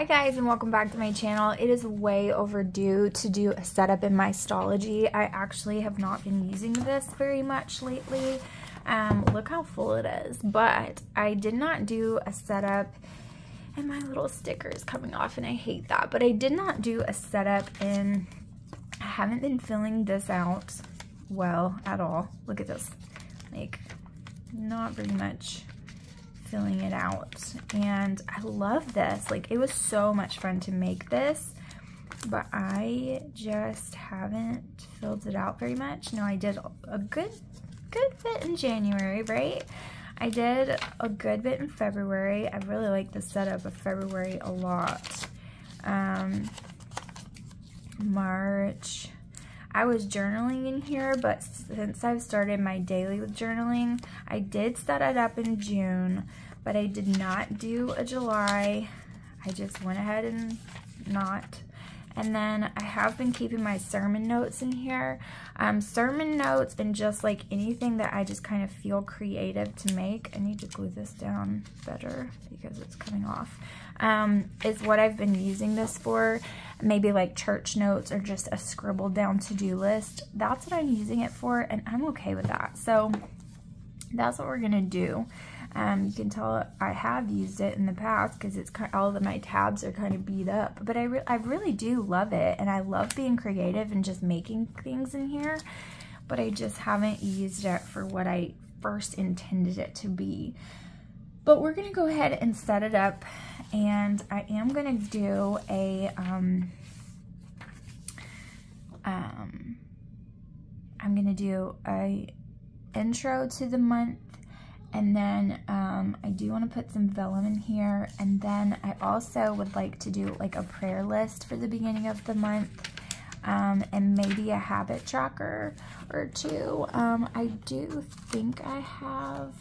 Hi guys and welcome back to my channel. It is way overdue to do a setup in my Stalogy. I actually have not been using this very much lately. Um, look how full it is. But I did not do a setup and my little sticker is coming off and I hate that. But I did not do a setup in, I haven't been filling this out well at all. Look at this. Like, not very much filling it out. And I love this. Like it was so much fun to make this but I just haven't filled it out very much. No I did a good good bit in January right? I did a good bit in February. I really like the setup of February a lot. Um, March I was journaling in here, but since I've started my daily with journaling, I did set it up in June, but I did not do a July. I just went ahead and not. And then I have been keeping my sermon notes in here. Um, sermon notes and just like anything that I just kind of feel creative to make. I need to glue this down better because it's coming off. Um, is what I've been using this for. Maybe like church notes or just a scribbled down to-do list. That's what I'm using it for and I'm okay with that. So that's what we're going to do. Um, you can tell I have used it in the past because it's kind of, all of my tabs are kind of beat up. But I, re I really do love it, and I love being creative and just making things in here. But I just haven't used it for what I first intended it to be. But we're gonna go ahead and set it up, and I am gonna do a um, um, I'm gonna do a intro to the month and then um, I do want to put some vellum in here. And then I also would like to do like a prayer list for the beginning of the month. Um, and maybe a habit tracker or two. Um, I do think I have,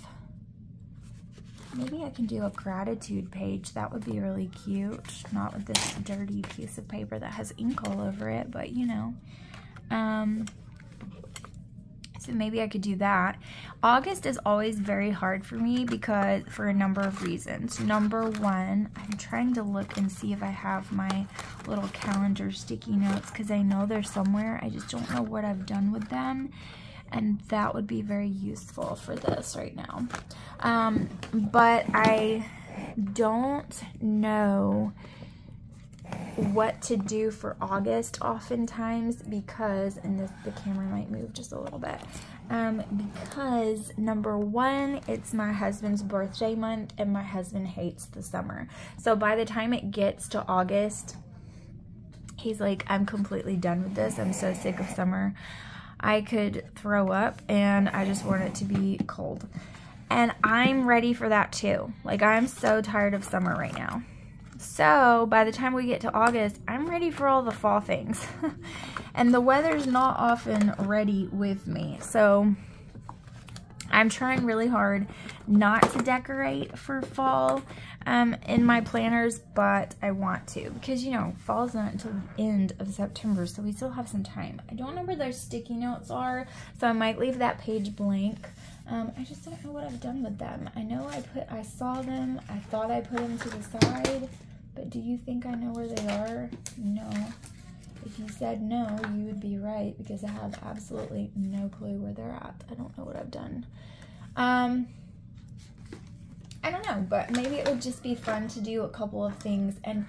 maybe I can do a gratitude page. That would be really cute. Not with this dirty piece of paper that has ink all over it, but you know. Um, maybe I could do that. August is always very hard for me because for a number of reasons. Number one, I'm trying to look and see if I have my little calendar sticky notes because I know they're somewhere. I just don't know what I've done with them. And that would be very useful for this right now. Um, but I don't know what to do for August oftentimes because, and this, the camera might move just a little bit, um, because number one, it's my husband's birthday month and my husband hates the summer. So by the time it gets to August, he's like, I'm completely done with this. I'm so sick of summer. I could throw up and I just want it to be cold. And I'm ready for that too. Like I'm so tired of summer right now. So by the time we get to August, I'm ready for all the fall things. and the weather's not often ready with me. So I'm trying really hard not to decorate for fall um, in my planners, but I want to because, you know, fall's not until the end of September, so we still have some time. I don't know where those sticky notes are, so I might leave that page blank. Um, I just don't know what I've done with them. I know I put, I saw them, I thought I put them to the side, but do you think I know where they are? No. If you said no, you would be right because I have absolutely no clue where they're at. I don't know what I've done. Um, I don't know, but maybe it would just be fun to do a couple of things. And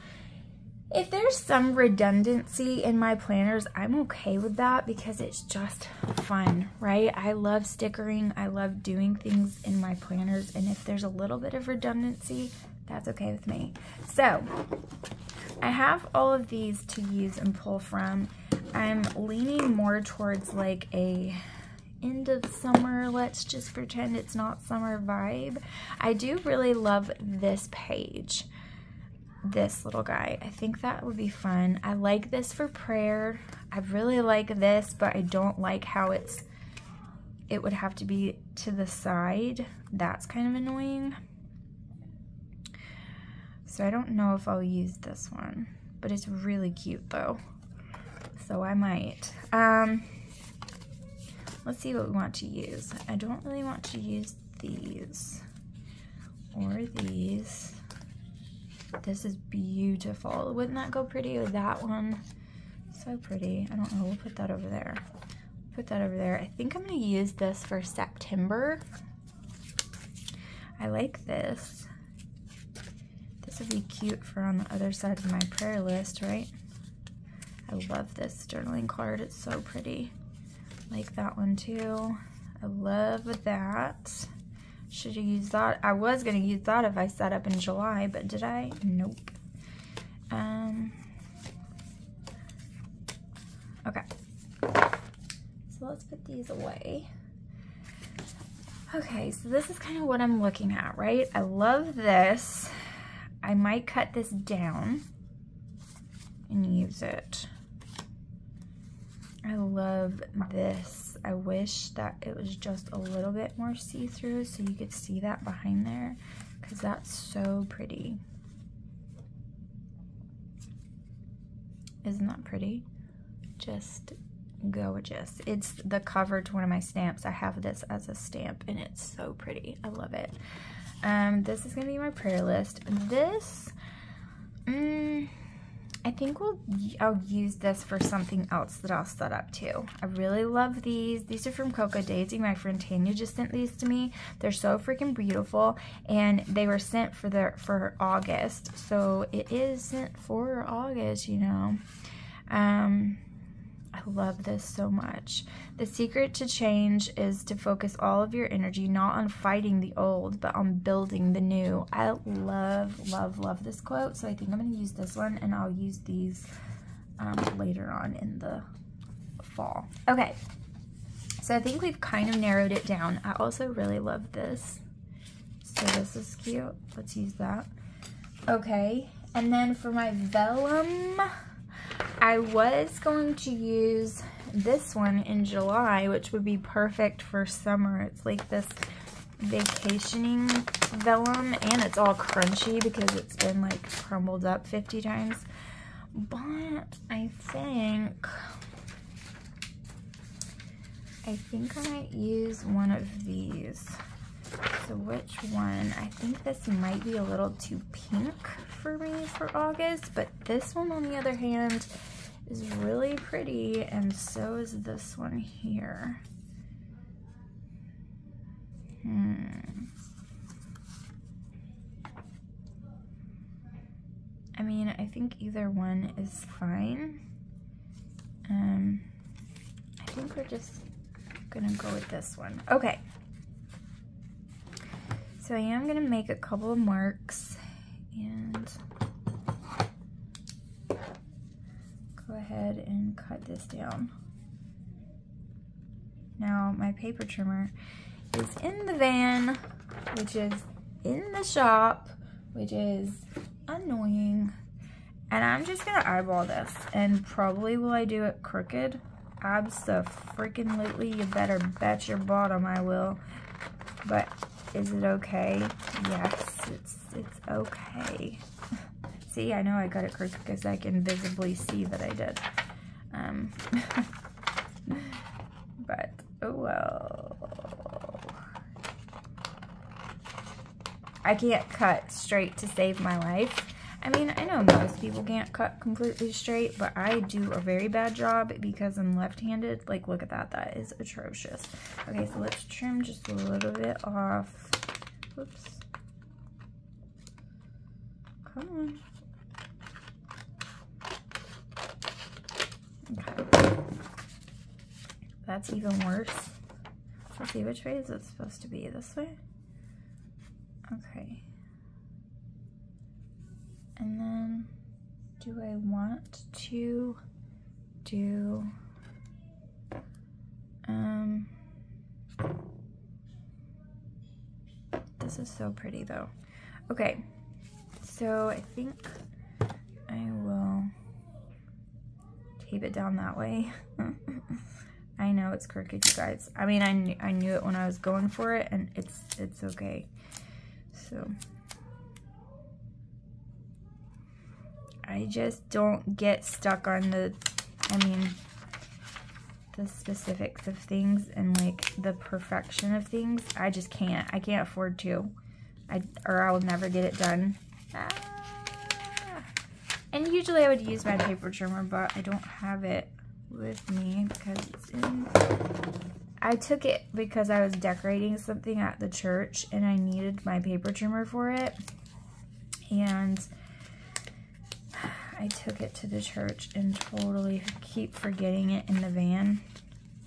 if there's some redundancy in my planners, I'm okay with that because it's just fun, right? I love stickering. I love doing things in my planners. And if there's a little bit of redundancy, that's okay with me. So I have all of these to use and pull from. I'm leaning more towards like a end of summer, let's just pretend it's not summer vibe. I do really love this page, this little guy. I think that would be fun. I like this for prayer. I really like this, but I don't like how it's, it would have to be to the side. That's kind of annoying. So I don't know if I'll use this one, but it's really cute though. So I might. Um, let's see what we want to use. I don't really want to use these or these. This is beautiful. Wouldn't that go pretty with that one? So pretty. I don't know. We'll put that over there. Put that over there. I think I'm going to use this for September. I like this. Be cute for on the other side of my prayer list, right? I love this journaling card. It's so pretty. Like that one too. I love that. Should have used that. I was going to use that if I set up in July, but did I? Nope. Um, okay. So let's put these away. Okay, so this is kind of what I'm looking at, right? I love this. I might cut this down and use it. I love this. I wish that it was just a little bit more see-through so you could see that behind there because that's so pretty. Isn't that pretty? Just gorgeous. It's the cover to one of my stamps. I have this as a stamp and it's so pretty. I love it. Um, this is to be my prayer list. This, mm, I think we'll, I'll use this for something else that I'll set up too. I really love these. These are from Cocoa Daisy. My friend Tanya just sent these to me. They're so freaking beautiful and they were sent for the, for August. So it is sent for August, you know. Um, I love this so much. The secret to change is to focus all of your energy not on fighting the old, but on building the new. I love, love, love this quote, so I think I'm going to use this one, and I'll use these um, later on in the fall. Okay, so I think we've kind of narrowed it down. I also really love this. So this is cute. Let's use that. Okay, and then for my vellum... I was going to use this one in July, which would be perfect for summer. It's like this vacationing vellum, and it's all crunchy because it's been like crumbled up 50 times. But I think, I think I might use one of these. So which one? I think this might be a little too pink for me for August, but this one on the other hand is really pretty and so is this one here. Hmm. I mean, I think either one is fine. Um, I think we're just gonna go with this one. Okay. So I am gonna make a couple of marks and go ahead and cut this down. Now my paper trimmer is in the van, which is in the shop, which is annoying. And I'm just gonna eyeball this. And probably will I do it crooked? Abso-freaking-lutely, you better bet your bottom I will. But is it okay? Yes, it's, it's okay. see, I know I got it crooked because I can visibly see that I did. Um, but, oh well. I can't cut straight to save my life. I mean, I know most people can't cut completely straight, but I do a very bad job because I'm left-handed. Like, look at that. That is atrocious. Okay, so let's trim just a little bit off. Whoops. Come on. Okay. That's even worse. Let's see, which way is it supposed to be? This way? Okay. And then, do I want to do, um, this is so pretty though. Okay, so I think I will tape it down that way. I know it's crooked, you guys. I mean, I, I knew it when I was going for it, and it's it's okay. So, I just don't get stuck on the, I mean, the specifics of things and like the perfection of things. I just can't. I can't afford to. I Or I will never get it done. Ah, And usually I would use my paper trimmer, but I don't have it with me because it's in... I took it because I was decorating something at the church and I needed my paper trimmer for it. And I took it to the church and totally keep forgetting it in the van.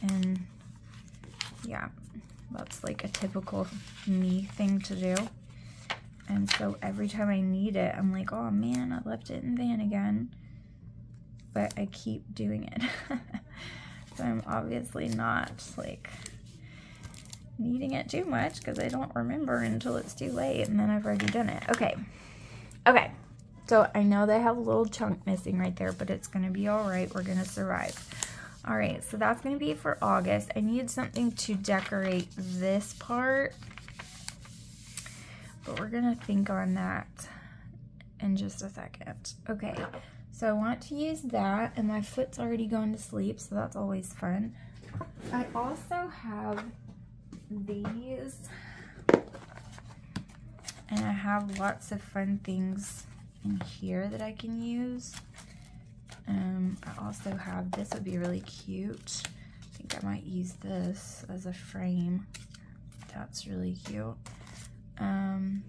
And yeah, that's like a typical me thing to do. And so every time I need it, I'm like, oh man, I left it in the van again. But I keep doing it. so I'm obviously not like needing it too much because I don't remember until it's too late and then I've already done it. Okay. Okay. So I know they have a little chunk missing right there, but it's going to be all right. We're going to survive. All right, so that's going to be for August. I need something to decorate this part but we're gonna think on that in just a second. Okay, so I want to use that, and my foot's already going to sleep, so that's always fun. I also have these, and I have lots of fun things in here that I can use. Um, I also have, this would be really cute. I think I might use this as a frame. That's really cute. Um,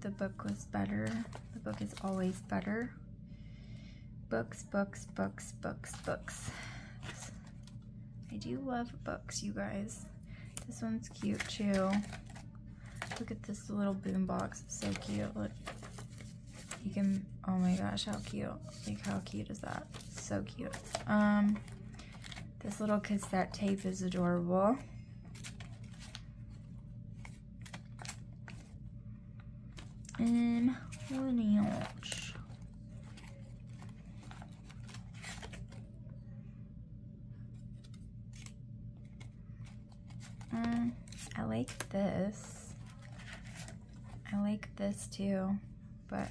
the book was better. The book is always better. Books, books, books, books, books. I do love books, you guys. This one's cute too. Look at this little boom box. So cute. Look. You can, oh my gosh, how cute. Like, how cute is that? So cute. Um, this little cassette tape is adorable. And what else? Um, I like this. Like this too, but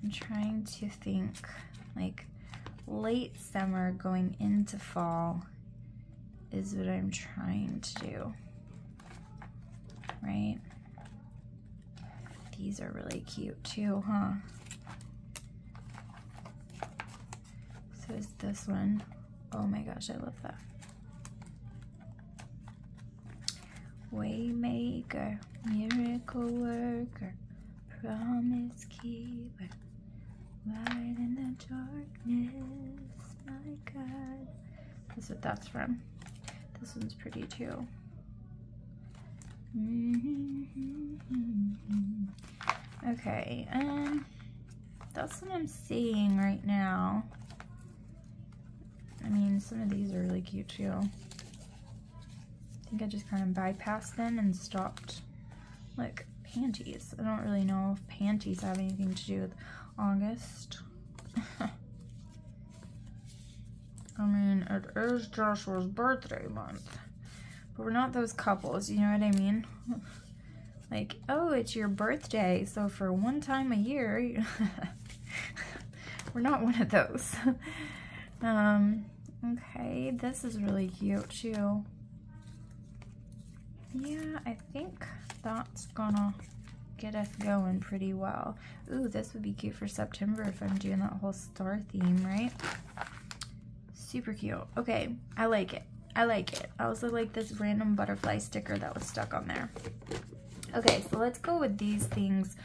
I'm trying to think like late summer going into fall is what I'm trying to do, right? These are really cute too, huh? So is this one. Oh my gosh, I love that. Waymaker, miracle worker, promise keeper, light in the darkness, my God. That's what that's from. This one's pretty too. Okay, um, that's what I'm seeing right now. I mean, some of these are really cute too. I think I just kind of bypassed them and stopped. Like, panties. I don't really know if panties have anything to do with August. I mean, it is Joshua's birthday month. But we're not those couples, you know what I mean? Like, oh, it's your birthday, so for one time a year, we're not one of those. um, okay, this is really cute too. Yeah, I think that's gonna get us going pretty well. Ooh, this would be cute for September if I'm doing that whole star theme, right? Super cute. Okay, I like it. I like it. I also like this random butterfly sticker that was stuck on there. Okay, so let's go with these things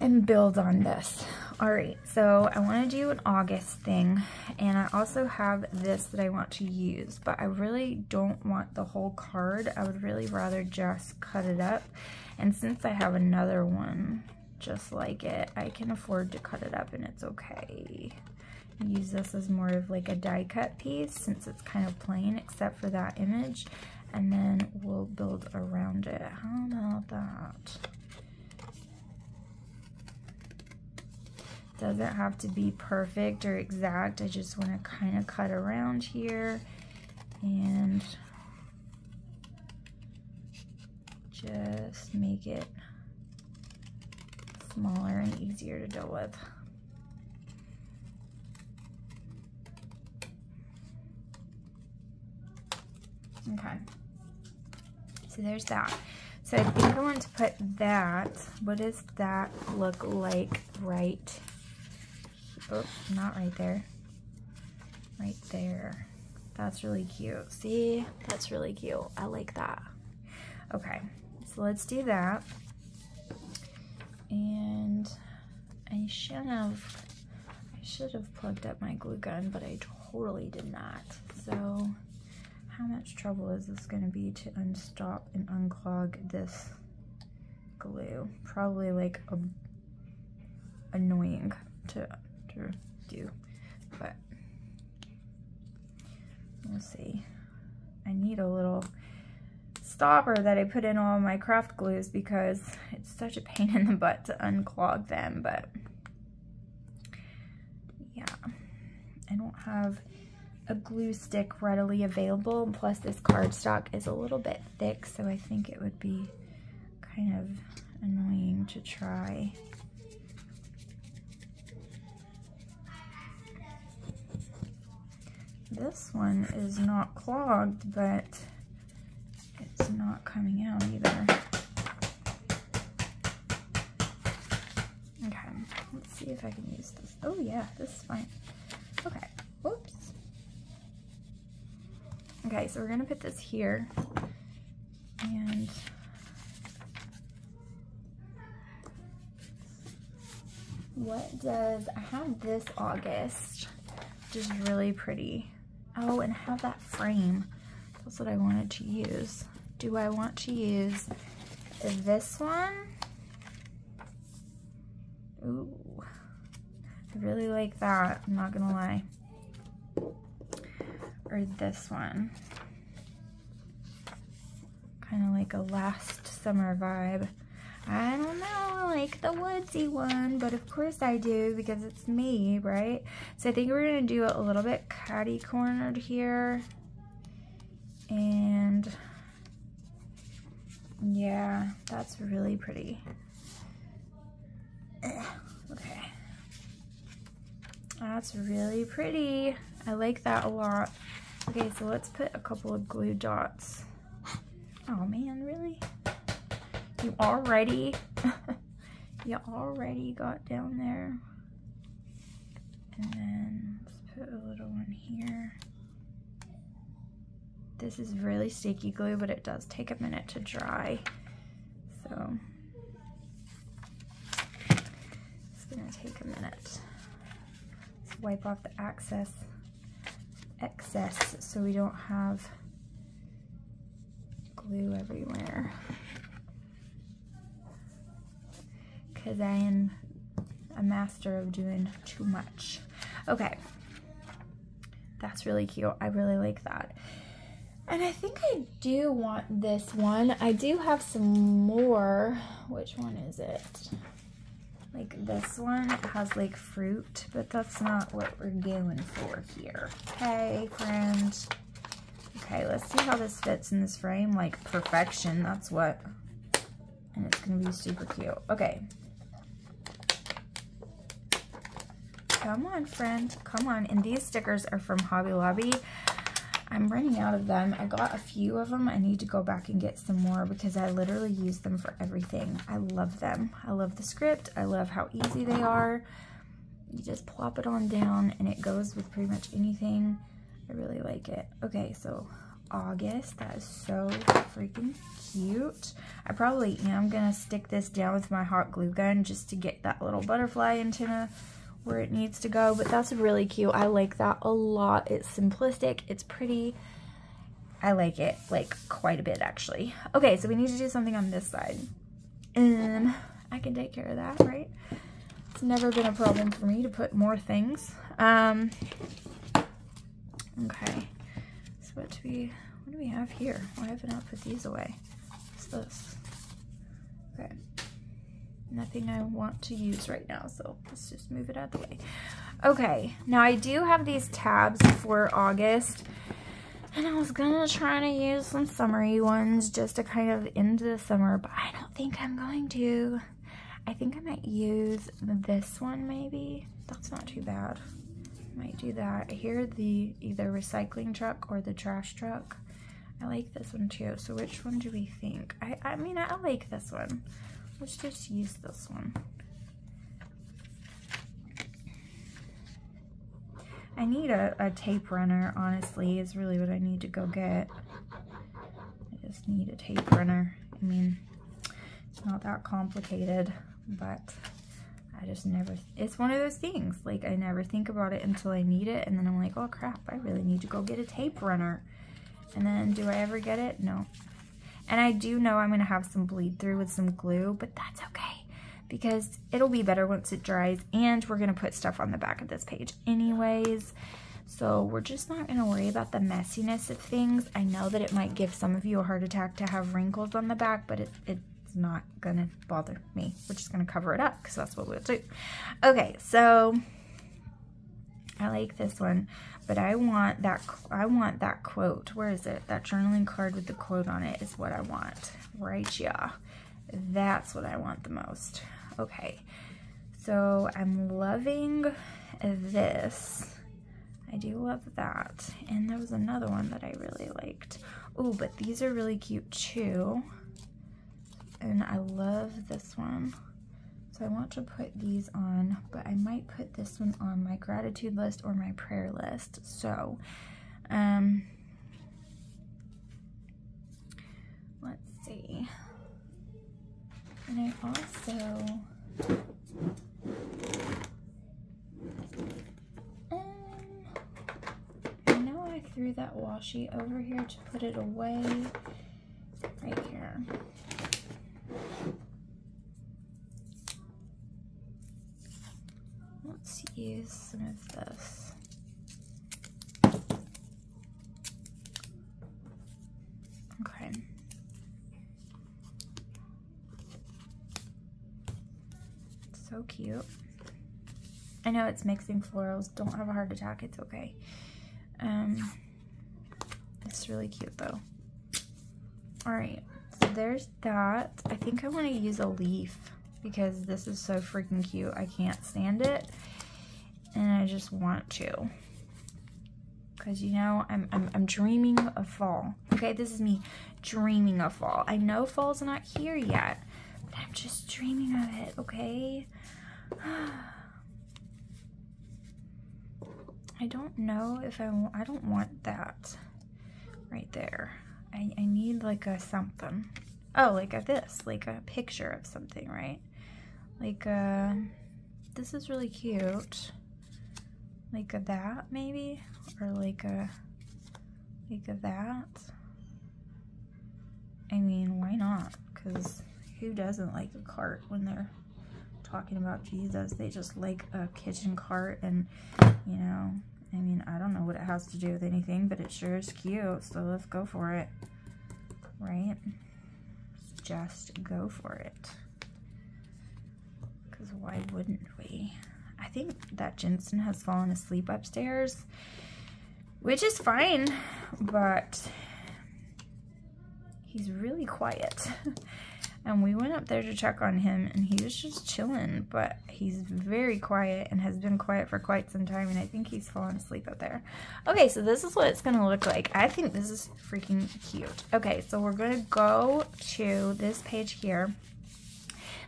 and build on this. All right, so I want to do an August thing, and I also have this that I want to use, but I really don't want the whole card. I would really rather just cut it up, and since I have another one just like it, I can afford to cut it up, and it's okay. Use this as more of like a die cut piece since it's kind of plain except for that image and then we'll build around it. How about that? Doesn't have to be perfect or exact. I just want to kind of cut around here and just make it smaller and easier to deal with. Okay. So there's that. So I think I want to put that. What does that look like right? Oh, not right there. Right there. That's really cute. See, that's really cute. I like that. Okay, so let's do that. And I should have, I should have plugged up my glue gun, but I totally did not. So how much trouble is this gonna be to unstop and unclog this glue? Probably like a, annoying to, to do, but we'll see. I need a little stopper that I put in all my craft glues because it's such a pain in the butt to unclog them, but yeah, I don't have a glue stick readily available. Plus this cardstock is a little bit thick, so I think it would be kind of annoying to try. This one is not clogged, but it's not coming out either. Okay, let's see if I can use this. Oh yeah, this is fine. Okay, whoops. Okay, so we're gonna put this here and what does, I have this August, which is really pretty. Oh, and have that frame. That's what I wanted to use. Do I want to use this one? Ooh, I really like that, I'm not gonna lie or this one. Kind of like a last summer vibe. I don't know, I like the woodsy one, but of course I do because it's me, right? So I think we're gonna do it a little bit catty cornered here. And yeah, that's really pretty. Okay. That's really pretty. I like that a lot. Okay, so let's put a couple of glue dots. Oh man, really? You already, you already got down there. And then let's put a little one here. This is really sticky glue, but it does take a minute to dry. So it's gonna take a minute. Let's wipe off the excess excess so we don't have glue everywhere. Because I am a master of doing too much. Okay, that's really cute. I really like that. And I think I do want this one. I do have some more. Which one is it? Like this one has like fruit, but that's not what we're going for here. Okay, friend. Okay, let's see how this fits in this frame. Like perfection, that's what. And it's gonna be super cute. Okay. Come on, friend, come on. And these stickers are from Hobby Lobby. I'm running out of them. I got a few of them. I need to go back and get some more because I literally use them for everything. I love them. I love the script. I love how easy they are. You just plop it on down and it goes with pretty much anything. I really like it. Okay, so August. That is so freaking cute. I probably am going to stick this down with my hot glue gun just to get that little butterfly antenna where it needs to go, but that's really cute. I like that a lot. It's simplistic. It's pretty. I like it like quite a bit actually. Okay, so we need to do something on this side. And I can take care of that, right? It's never been a problem for me to put more things. Um, okay, so what do we, what do we have here? Why haven't I put these away? What's this? Okay nothing I want to use right now, so let's just move it out of the way. Okay, now I do have these tabs for August, and I was gonna try to use some summery ones just to kind of end the summer, but I don't think I'm going to. I think I might use this one maybe. That's not too bad. Might do that. I hear the either recycling truck or the trash truck. I like this one too. So which one do we think? I, I mean, I like this one. Let's just use this one. I need a, a tape runner, honestly, is really what I need to go get. I just need a tape runner. I mean, it's not that complicated, but I just never, it's one of those things. Like, I never think about it until I need it, and then I'm like, oh crap, I really need to go get a tape runner. And then, do I ever get it? No. And I do know I'm going to have some bleed through with some glue, but that's okay because it'll be better once it dries and we're going to put stuff on the back of this page anyways. So we're just not going to worry about the messiness of things. I know that it might give some of you a heart attack to have wrinkles on the back, but it, it's not to bother me. We're just to cover it up because that's what we'll do. Okay, so I like this one, but I want that I want that quote. Where is it? That journaling card with the quote on it is what I want. Right, yeah. That's what I want the most. Okay, so I'm loving this. I do love that. And there was another one that I really liked. Oh, but these are really cute too. And I love this one. So I want to put these on, but I might put this one on my gratitude list or my prayer list. So, um, let's see. And I also um, I know I threw that washi over here to put it away right here. Let's use some of this. Okay. So cute. I know it's mixing florals. Don't have a heart attack. It's okay. Um, it's really cute though. All right, so there's that. I think I want to use a leaf because this is so freaking cute. I can't stand it. And I just want to. Because, you know, I'm, I'm, I'm dreaming of fall. Okay, this is me dreaming of fall. I know fall's not here yet. But I'm just dreaming of it, okay? I don't know if I I don't want that right there. I, I need like a something. Oh, like a this, like a picture of something, right? Like uh, this is really cute. Like a that maybe? Or like a, like a that? I mean, why not? Because who doesn't like a cart when they're talking about Jesus? They just like a kitchen cart and, you know, I mean, I don't know what it has to do with anything, but it sure is cute, so let's go for it, right? Just go for it. Because why wouldn't we? I think that Jensen has fallen asleep upstairs, which is fine, but he's really quiet. And we went up there to check on him and he was just chilling, but he's very quiet and has been quiet for quite some time and I think he's fallen asleep up there. Okay, so this is what it's gonna look like. I think this is freaking cute. Okay, so we're gonna go to this page here.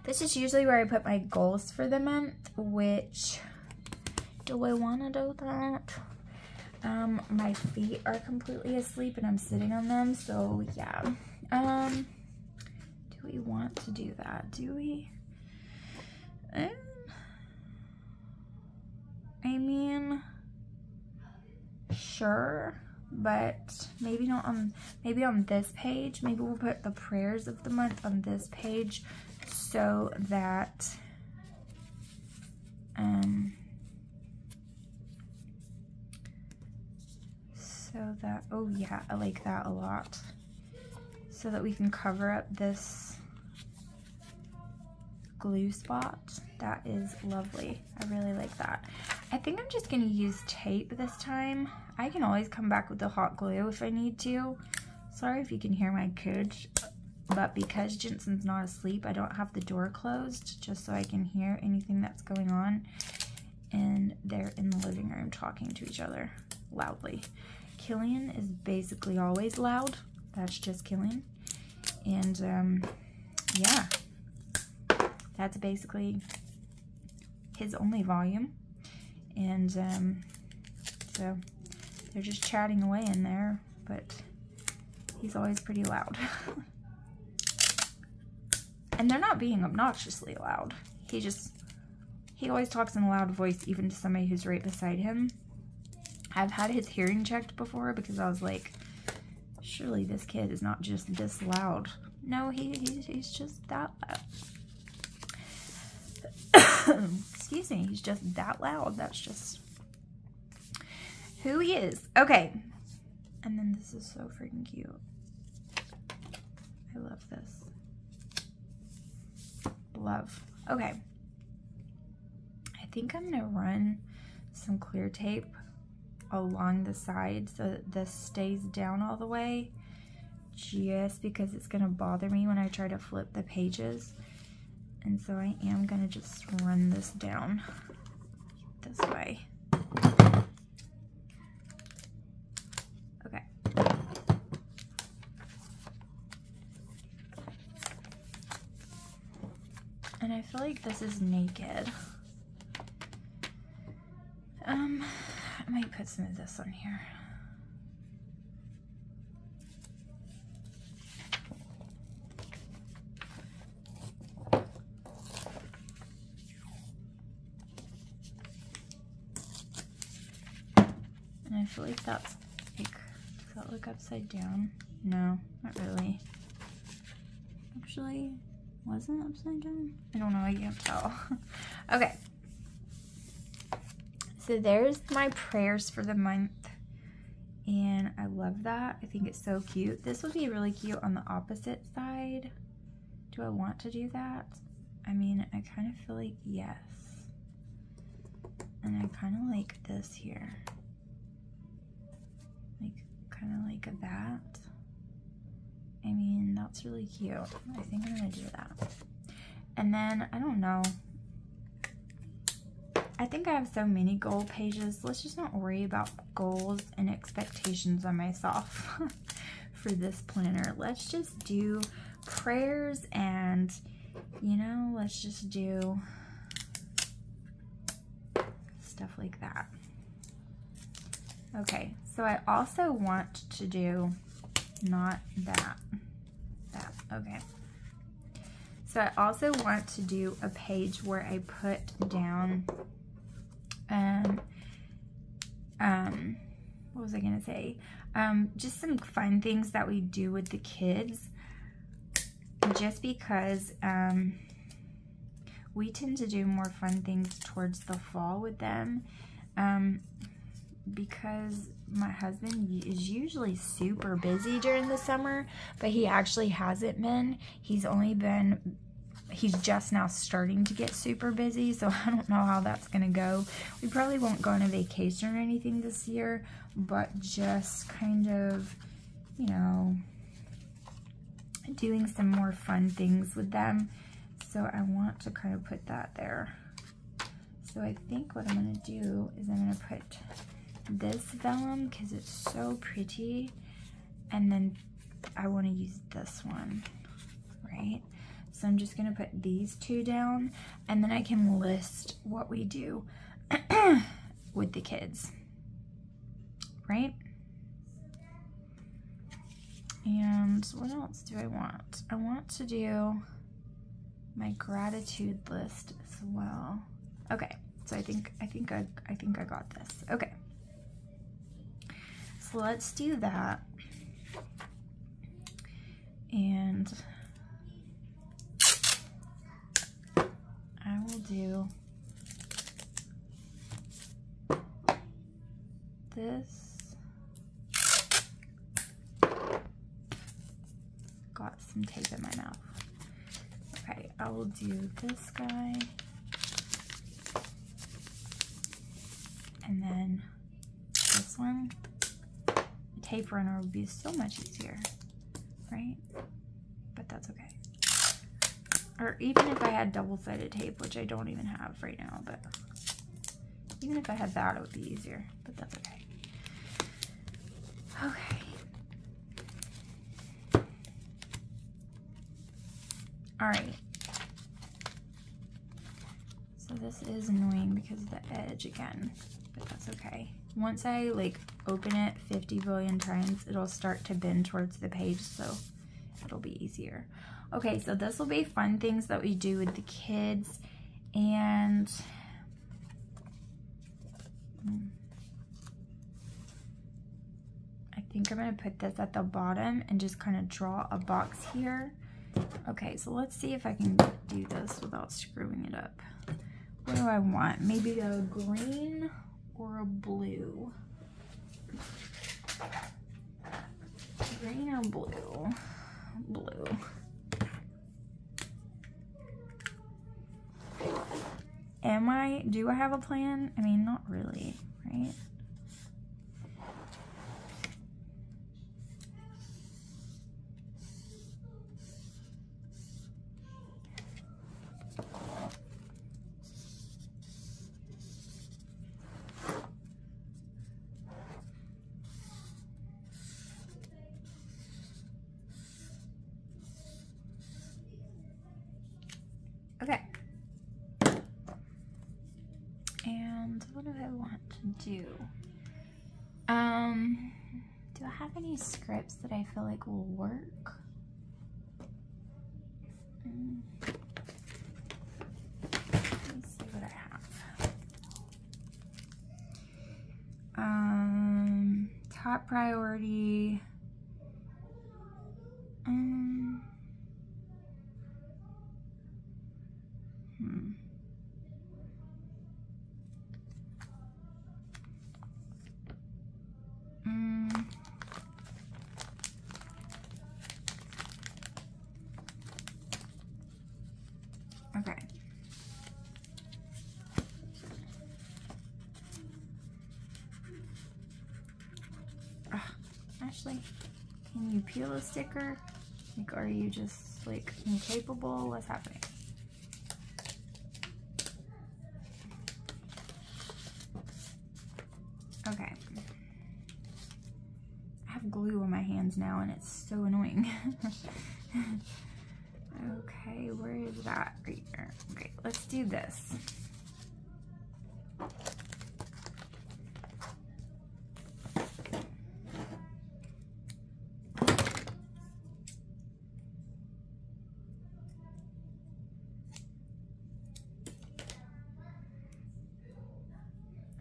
This is usually where I put my goals for the month, which, do I wanna do that? Um, my feet are completely asleep and I'm sitting on them, so yeah. Um, do we want to do that, do we? Um, I mean, sure, but maybe not on, maybe on this page. Maybe we'll put the prayers of the month on this page so that, um, so that, oh yeah, I like that a lot so that we can cover up this glue spot. That is lovely. I really like that. I think I'm just going to use tape this time. I can always come back with the hot glue if I need to. Sorry if you can hear my kids, but because Jensen's not asleep, I don't have the door closed just so I can hear anything that's going on. And they're in the living room talking to each other loudly. Killian is basically always loud That's just Killian. And um, yeah, that's basically his only volume. And um, so they're just chatting away in there, but he's always pretty loud. and they're not being obnoxiously loud. He just, he always talks in a loud voice, even to somebody who's right beside him. I've had his hearing checked before because I was like, surely this kid is not just this loud. No, he, he he's just that loud. Excuse me, he's just that loud. That's just who he is. Okay. And then this is so freaking cute. I love this. Love. Okay. I think I'm going to run some clear tape along the side so that this stays down all the way just because it's going to bother me when I try to flip the pages. And so I am going to just run this down this way. Feel like this is naked. Um, I might put some of this on here. And I feel like that's like, does that look upside down? No, not really. Actually, wasn't upside down? I don't know, I can't tell. okay. So there's my prayers for the month. And I love that. I think it's so cute. This would be really cute on the opposite side. Do I want to do that? I mean, I kind of feel like yes. And I kind of like this here. Like, kind of like that. I mean, that's really cute. I think I'm to do that. And then, I don't know. I think I have so many goal pages. Let's just not worry about goals and expectations on myself for this planner. Let's just do prayers and, you know, let's just do stuff like that. Okay, so I also want to do not that, that, okay. So I also want to do a page where I put down um, um, what was I going to say? Um, just some fun things that we do with the kids. Just because um, we tend to do more fun things towards the fall with them. Um, because my husband is usually super busy during the summer, but he actually hasn't been. He's only been he's just now starting to get super busy, so I don't know how that's going to go. We probably won't go on a vacation or anything this year, but just kind of, you know, doing some more fun things with them. So I want to kind of put that there. So I think what I'm going to do is I'm going to put this vellum because it's so pretty. And then I want to use this one, right? So I'm just gonna put these two down and then I can list what we do with the kids, right? And what else do I want? I want to do my gratitude list as well. Okay, so I think I think I I think I got this. Okay. So let's do that. And I will do this. Got some tape in my mouth. Okay, I will do this guy. And then this one tape runner would be so much easier, right? But that's okay. Or even if I had double-sided tape, which I don't even have right now, but even if I had that, it would be easier, but that's okay. Okay. All right. So this is annoying because of the edge again okay. Once I like open it 50 billion times, it'll start to bend towards the page, so it'll be easier. Okay, so this will be fun things that we do with the kids and hmm. I think I'm gonna put this at the bottom and just kind of draw a box here. Okay, so let's see if I can do this without screwing it up. What do I want? Maybe a green or a blue? Green or blue? Blue. Am I, do I have a plan? I mean, not really, right? Have any scripts that I feel like will work? Mm. Let me see what I have. Um, top priority. Um, hmm. Mm. Okay. Ugh, Ashley, can you peel a sticker? Like, are you just like incapable? What's happening? Okay. I have glue on my hands now and it's so annoying. okay, where is that? Right here. Okay, let's do this.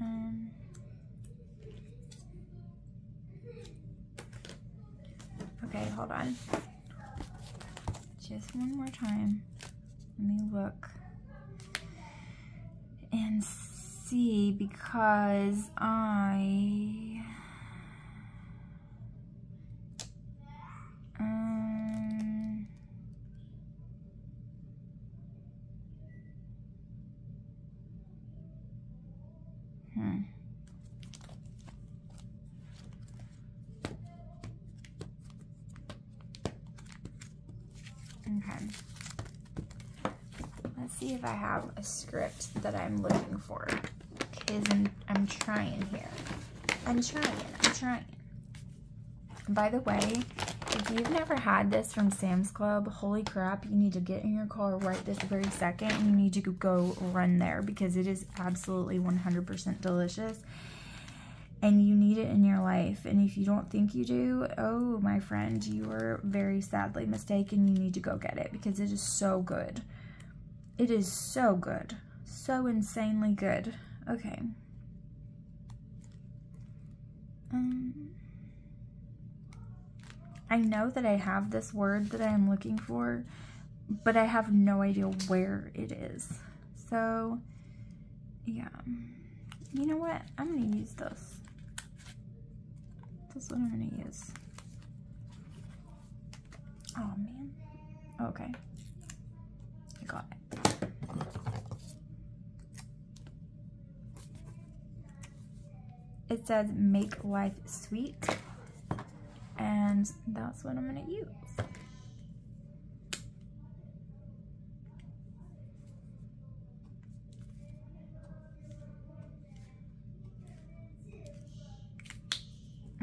Um, okay, hold on. Just one more time. Let me look and see because I a script that I'm looking for. Because I'm, I'm trying here. I'm trying. I'm trying. By the way, if you've never had this from Sam's Club, holy crap, you need to get in your car right this very second. You need to go run there because it is absolutely 100% delicious and you need it in your life. And if you don't think you do, oh, my friend, you are very sadly mistaken. You need to go get it because it is so good. It is so good. So insanely good. Okay. Um, I know that I have this word that I am looking for, but I have no idea where it is. So, yeah. You know what? I'm going to use this. That's what I'm going to use. Oh, man. Okay. I got it. It says make life sweet. And that's what I'm going to use.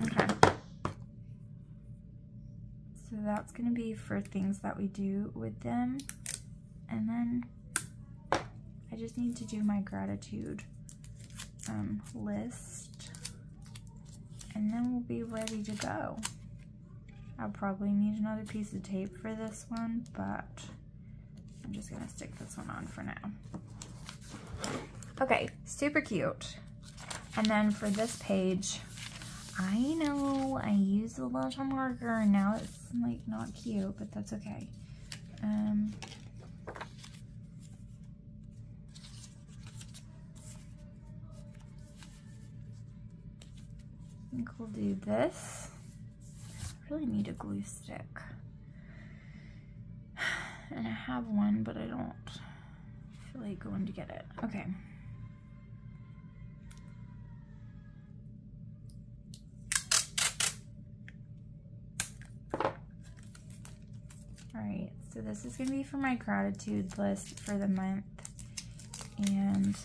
Okay. So that's going to be for things that we do with them. And then I just need to do my gratitude um, list. And then we'll be ready to go. I'll probably need another piece of tape for this one, but I'm just gonna stick this one on for now. Okay, super cute. And then for this page, I know I used a little marker and now it's like not cute, but that's okay. Um, think we'll do this. I really need a glue stick. And I have one, but I don't feel like going to get it. Okay. Alright, so this is going to be for my gratitude list for the month. And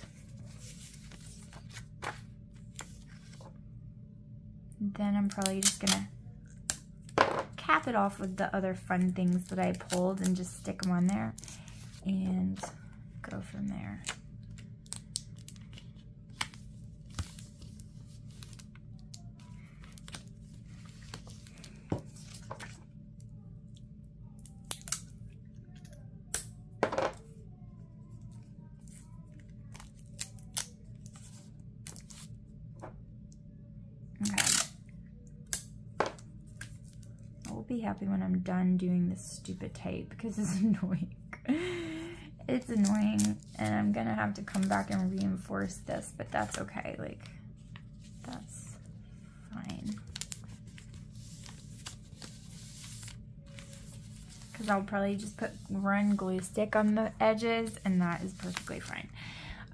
then I'm probably just to cap it off with the other fun things that I pulled and just stick them on there and go from there. Be happy when I'm done doing this stupid tape because it's annoying. it's annoying and I'm gonna have to come back and reinforce this, but that's okay. Like, that's fine. Because I'll probably just put run glue stick on the edges and that is perfectly fine.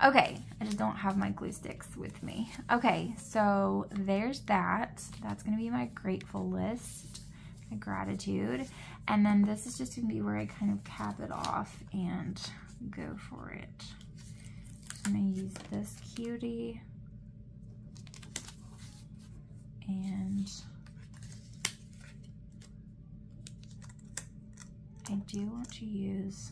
Okay, I just don't have my glue sticks with me. Okay, so there's that. That's gonna be my grateful list gratitude. And then this is just gonna be where I kind of cap it off and go for it. I'm gonna use this cutie and I do want to use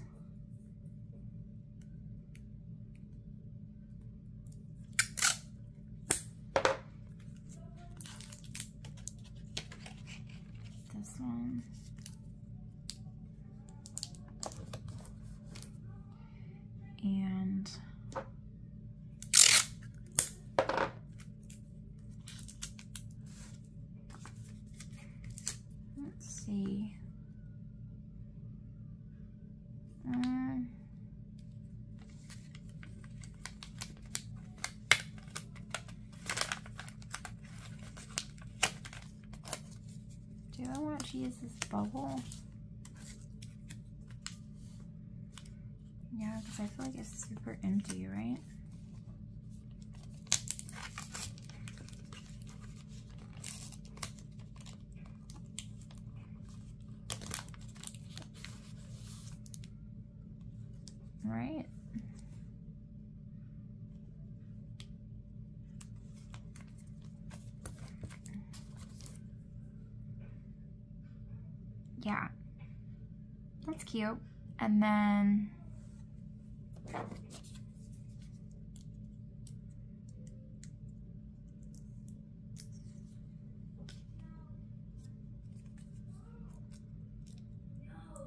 one. And let's see. Um, use this bubble? Yeah, because I feel like it's super empty, right? Right? yeah, that's cute. And then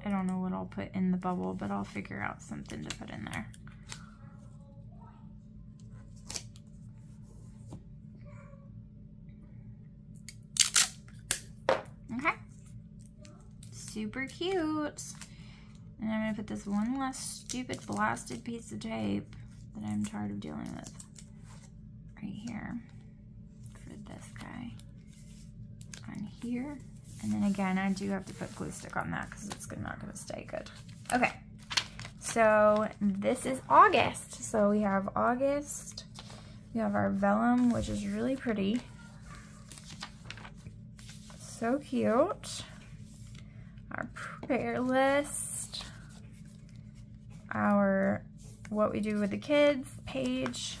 I don't know what I'll put in the bubble, but I'll figure out something to put in there. super cute. And I'm gonna put this one last stupid blasted piece of tape that I'm tired of dealing with right here for this guy on here. And then again, I do have to put glue stick on that because it's not gonna stay good. Okay, so this is August. So we have August, we have our vellum, which is really pretty. So cute our prayer list, our what we do with the kids page,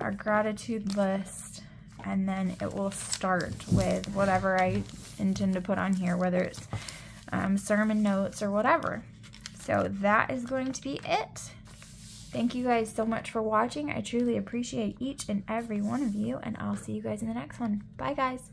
our gratitude list, and then it will start with whatever I intend to put on here, whether it's um, sermon notes or whatever. So that is going to be it. Thank you guys so much for watching. I truly appreciate each and every one of you, and I'll see you guys in the next one. Bye, guys.